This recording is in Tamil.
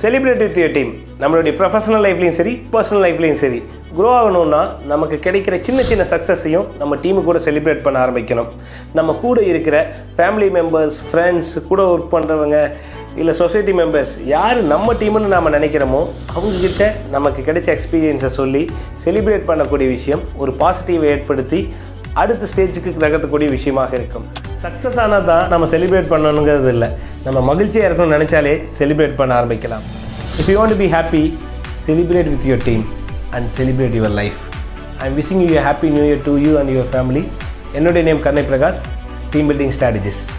செலிப்ரேட் வித் யூர் டீம் நம்மளுடைய ப்ரொஃபஷனல் லைஃப்லையும் சரி பர்சனல் லைஃப்லையும் சரி க்ரோ ஆகணும்னா நமக்கு கிடைக்கிற சின்ன சின்ன சக்ஸஸையும் நம்ம டீமு கூட செலிப்ரேட் பண்ண ஆரம்பிக்கணும். நம்ம கூட இருக்கிற ஃபேமிலி மெம்பர்ஸ் ஃப்ரெண்ட்ஸ் கூட ஒர்க் பண்ணுறவங்க இல்லை சொசைட்டி மெம்பர்ஸ் யார் நம்ம டீம்னு நாம் நினைக்கிறோமோ அவங்கக்கிட்ட நமக்கு கிடைச்ச எக்ஸ்பீரியன்ஸை சொல்லி செலிப்ரேட் பண்ணக்கூடிய விஷயம் ஒரு பாசிட்டிவை ஏற்படுத்தி அடுத்த ஸ்டேஜுக்கு நகர்த்தக்கூடிய விஷயமாக இருக்கும். சக்ஸஸ் ஆனால் தான் நம்ம செலிப்ரேட் பண்ணணுங்கிறது இல்லை. நம்ம மகிழ்ச்சியாக இருக்கணும்னு நினச்சாலே செலிப்ரேட் பண்ண ஆரம்பிக்கலாம். If you want to be happy celebrate with your team and celebrate your life I am wishing you happy new year to you and your family என்னுடைய name Karnai Prakash team building strategist